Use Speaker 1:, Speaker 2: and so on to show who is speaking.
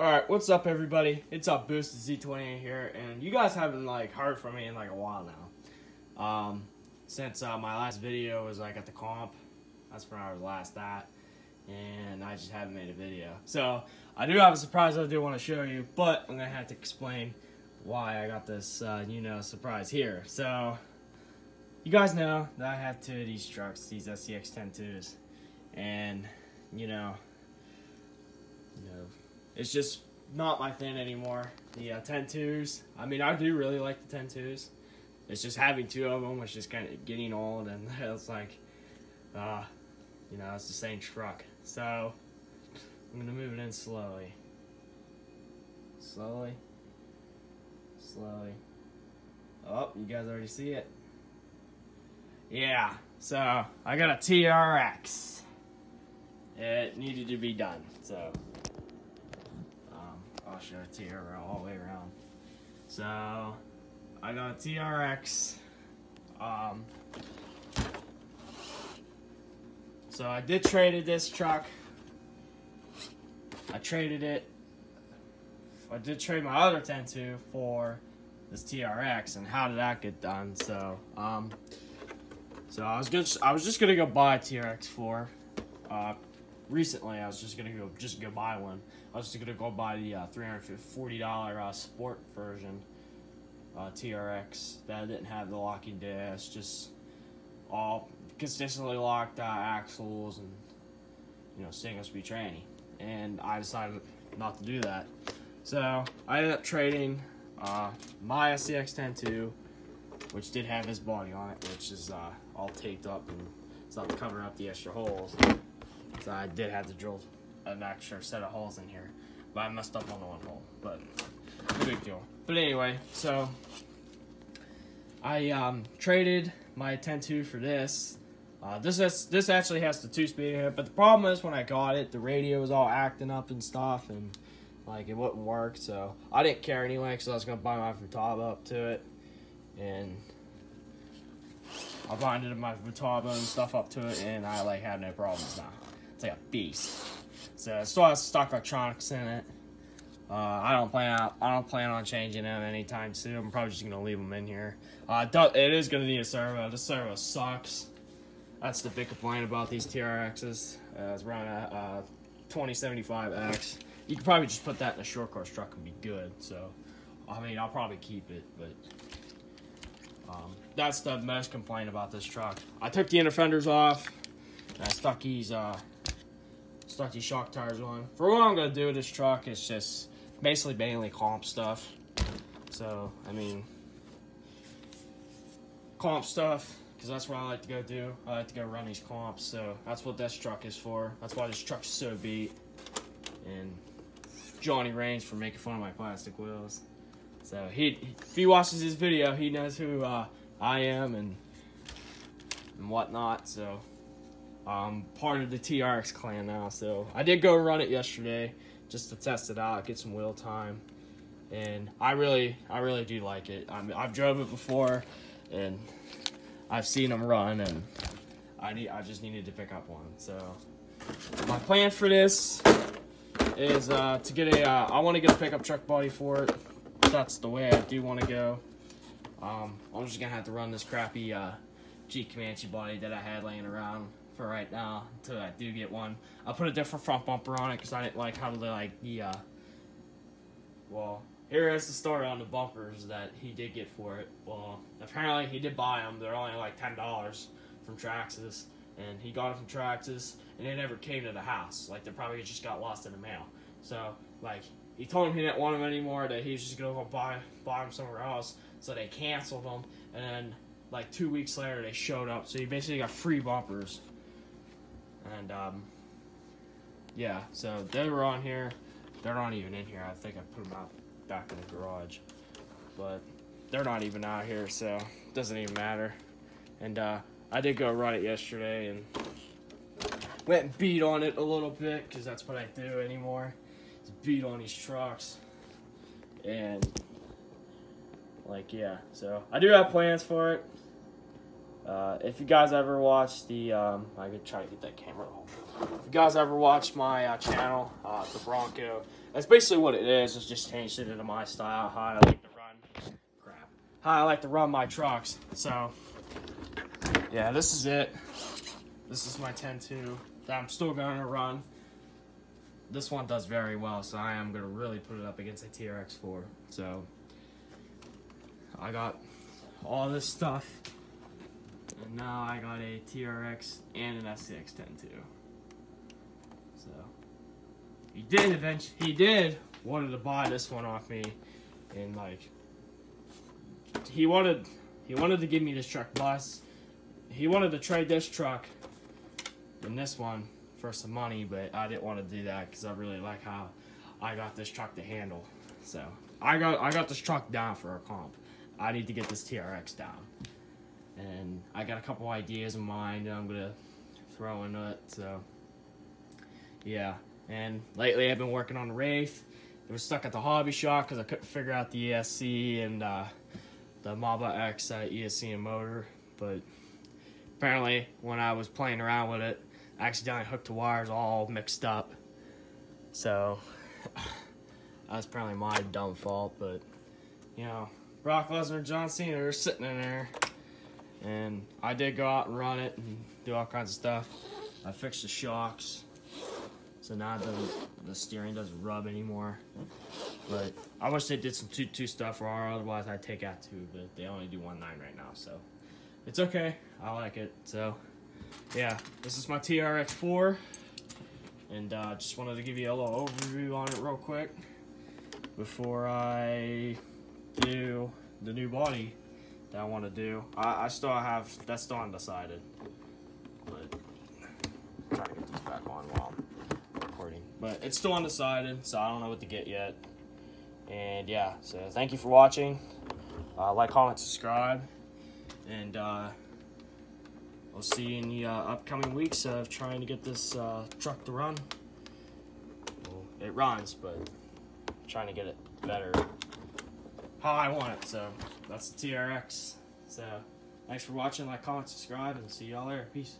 Speaker 1: Alright, what's up everybody? It's up Boost Z28 here, and you guys haven't like heard from me in like a while now. Um, since uh, my last video was like at the comp, that's where I was last at, and I just haven't made a video. So, I do have a surprise I do want to show you, but I'm gonna have to explain why I got this, uh, you know, surprise here. So, you guys know that I have two of these trucks, these SCX 102s, and, you know, you know, it's just not my thing anymore. The uh, 10-2s, I mean, I do really like the 10-2s. It's just having two of them was just kind of getting old, and it's like, uh, you know, it's the same truck. So, I'm to move it in slowly. Slowly. Slowly. Oh, you guys already see it. Yeah, so I got a TRX. It needed to be done, so I'll show it to all the way around. So, I got a TRX. Um, so I did traded this truck. I traded it. I did trade my other 10-2 for this TRX, and how did that get done? So, um, so I was just I was just gonna go buy a TRX 4. Uh, recently I was just gonna go just go buy one. I was just gonna go buy the uh, $340 uh, sport version uh, TRX that didn't have the locking disc, just all consistently locked uh, axles and you know single speed tranny. And I decided not to do that, so I ended up trading uh, my SCX 102, which did have this body on it, which is uh, all taped up and it's not cover up the extra holes. So I did have to drill an extra set of holes in here. But I messed up on the one hole. But no big deal. But anyway, so I um, traded my 10-2 for this. Uh, this is, this actually has the two-speed in it, but the problem is when I got it, the radio was all acting up and stuff, and like it wouldn't work. So I didn't care anyway, because I was gonna buy my Futaba up to it, and I bonded my Futaba and stuff up to it, and I like had no problems now. It's like a beast. So it still has stock electronics in it. Uh, I don't plan out. I don't plan on changing them anytime soon. I'm probably just gonna leave them in here. Uh, it is gonna need a servo. The servo sucks. That's the big complaint about these TRXs. Uh, it's around a uh, 2075X. You could probably just put that in a short course truck and be good. So, I mean, I'll probably keep it, but um, that's the most complaint about this truck. I took the inner fenders off. I stuck these uh, stuck these shock tires on. For what I'm gonna do with this truck, it's just basically mainly comp stuff. So I mean, comp stuff because that's what I like to go do. I like to go run these comps, so that's what this truck is for. That's why this truck's so beat. And Johnny Rains for making fun of my plastic wheels. So he, if he watches this video, he knows who uh, I am and and whatnot. So I'm part of the TRX clan now, so I did go run it yesterday just to test it out, get some wheel time, and I really, I really do like it. I mean, I've drove it before, and I've seen them run, and I need, I just needed to pick up one. So my plan for this is uh, to get a, uh, I want to get a pickup truck body for it. That's the way I do want to go. Um, I'm just gonna have to run this crappy uh, Jeep Comanche body that I had laying around for right now until I do get one. I'll put a different front bumper on it because I didn't like how they like the, uh, well, here is the story on the bumpers that he did get for it. Well, apparently he did buy them. They're only like $10 from Traxxas. And he got them from Traxxas, and they never came to the house. Like, they probably just got lost in the mail. So, like, he told him he didn't want them anymore, that he was just to go buy, buy them somewhere else. So they canceled them, and then, like, two weeks later, they showed up. So he basically got free bumpers. And, um, yeah, so they were on here. They're not even in here. I think I put them out back in the garage. But they're not even out here, so it doesn't even matter. And, uh, I did go run it yesterday and went beat on it a little bit because that's what I do anymore. Is beat on these trucks. And, like, yeah. So, I do have plans for it. Uh, if you guys ever watched the, um, I could try to get that camera. if you guys ever watch my uh, channel, uh, the Bronco, that's basically what it is. It's just changed it into my style, how I like to run. Crap. How I like to run my trucks. So, yeah, this is it. This is my 10-2 that I'm still going to run. This one does very well, so I am going to really put it up against a TRX4. So, I got all this stuff. Now I got a TRX and an SCX 10 too. So he did eventually he did wanted to buy this one off me and like he wanted he wanted to give me this truck bus. He wanted to trade this truck and this one for some money, but I didn't want to do that because I really like how I got this truck to handle. So I got I got this truck down for a comp. I need to get this TRX down. And I got a couple ideas in mind and I'm gonna throw into it, so yeah. And lately I've been working on Wraith. It was stuck at the hobby shop because I couldn't figure out the ESC and uh, the Mamba X uh, ESC and motor. But apparently when I was playing around with it, I accidentally hooked the wires all mixed up. So that's apparently my dumb fault, but you know, Brock Lesnar John Cena are sitting in there. And I did go out and run it and do all kinds of stuff. I fixed the shocks. So now the, the steering doesn't rub anymore. But I wish they did some 2-2 stuff or otherwise I'd take out 2, but they only do 1-9 right now, so it's okay. I like it. So yeah, this is my TRX4. And uh, just wanted to give you a little overview on it real quick before I do the new body that I want to do. I, I still have, that's still undecided. But I'm trying to get these back on while I'm recording. But it's still undecided, so I don't know what to get yet. And yeah, so thank you for watching. Uh, like, comment, subscribe. And uh, I'll see you in the uh, upcoming weeks of trying to get this uh, truck to run. Well, it runs, but trying to get it better how I want it. So that's the TRX. So thanks for watching, like, comment, subscribe, and see y'all there. Peace.